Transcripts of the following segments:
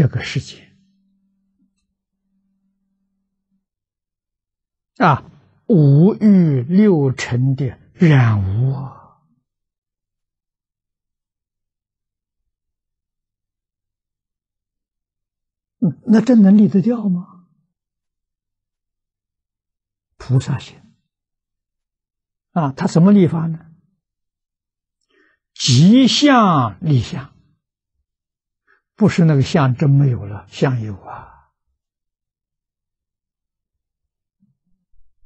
这个世界啊，五欲六尘的染污啊，嗯，那这能立得掉吗？菩萨行啊，他怎么立法呢？即相立相，不是那个相真没有了，相有啊。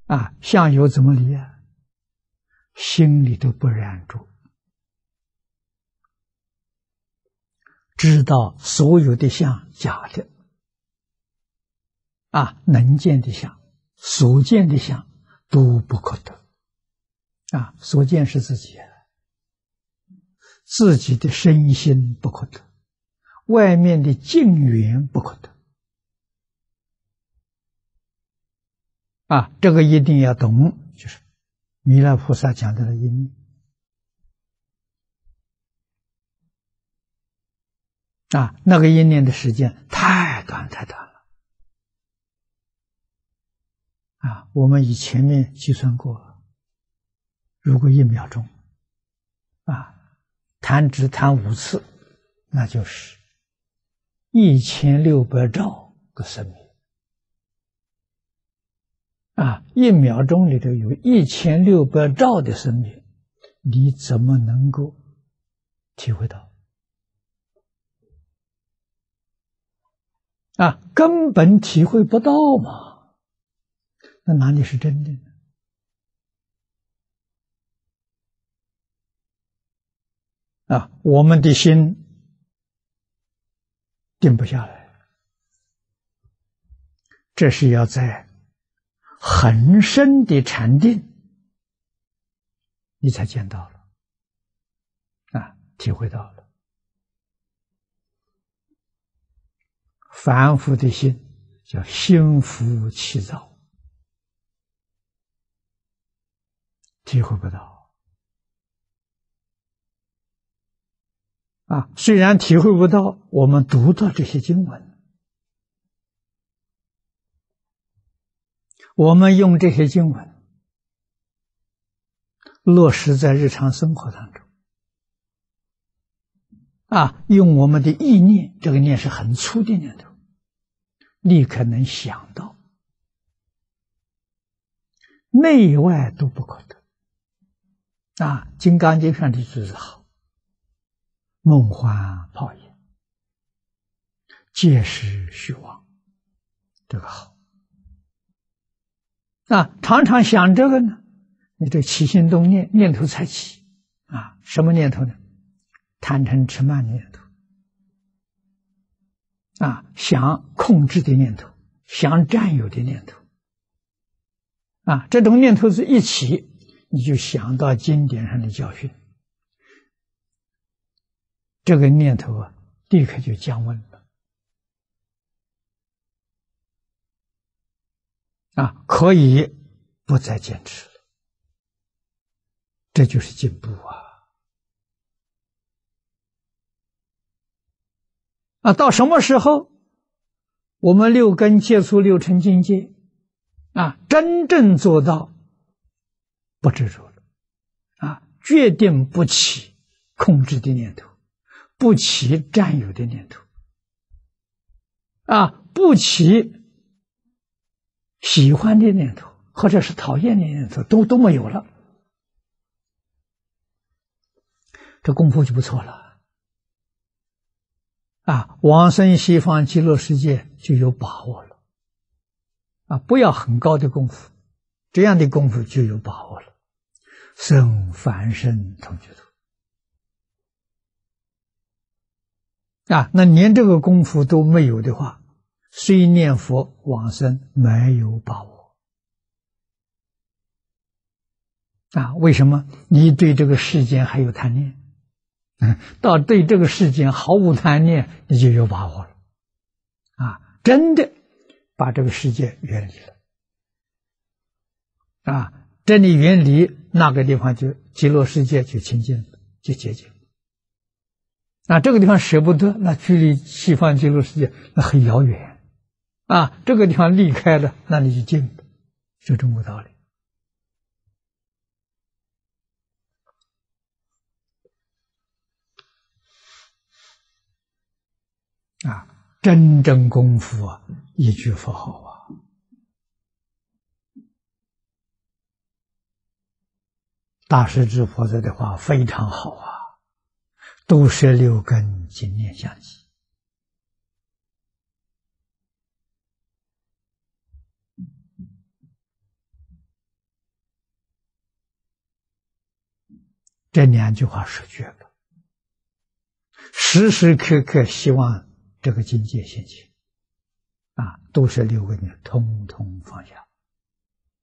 啊，相有怎么离啊？心里都不染住，知道所有的相假的，啊，能见的相。所见的相都不可得啊！所见是自己，自己的身心不可得，外面的境缘不可得啊！这个一定要懂，就是弥勒菩萨讲的一念啊，那个一念的时间太短太短了。啊，我们以前面计算过，如果一秒钟，啊，弹指弹五次，那就是一千六百兆个生命。啊，一秒钟里头有一千六百兆的生命，你怎么能够体会到？啊，根本体会不到嘛。那哪里是真的呢？啊，我们的心定不下来，这是要在很深的禅定，你才见到了，啊，体会到了，凡夫的心叫心浮气躁。体会不到啊！虽然体会不到，我们读到这些经文，我们用这些经文落实在日常生活当中啊，用我们的意念，这个念是很粗的念头，立刻能想到，内外都不可得。啊，《金刚经》上的句子好，“梦幻泡影，皆是虚妄”，这个好。啊，常常想这个呢，你这起心动念，念头才起啊，什么念头呢？贪嗔痴慢念头，啊，想控制的念头，想占有的念头，啊，这种念头是一起。你就想到经典上的教训，这个念头啊，立刻就降温了，啊，可以不再坚持了，这就是进步啊！啊，到什么时候，我们六根接触六尘境界，啊，真正做到。不执着了，啊，决定不起控制的念头，不起占有的念头，啊，不起喜欢的念头，或者是讨厌的念头，都都没有了，这功夫就不错了，啊，往生西方极乐世界就有把握了，啊，不要很高的功夫，这样的功夫就有把握了。生凡身同居土。啊，那连这个功夫都没有的话，虽念佛往生没有把握啊？为什么？你对这个世间还有贪念，嗯，到对这个世间毫无贪念，你就有把握了啊！真的把这个世界远离了啊！真的远离那个地方，就极乐世界就清净了，就洁净了。啊，这个地方舍不得，那距离西方极乐世界那很遥远，啊，这个地方离开了，那你就近了，就这么个道理。啊，真正功夫啊，一句佛号啊，大师智菩萨的话非常好啊，都是六根经念相继，这两句话说绝了，时时刻刻希望。这个境界现前，啊，都是六个人通通放下。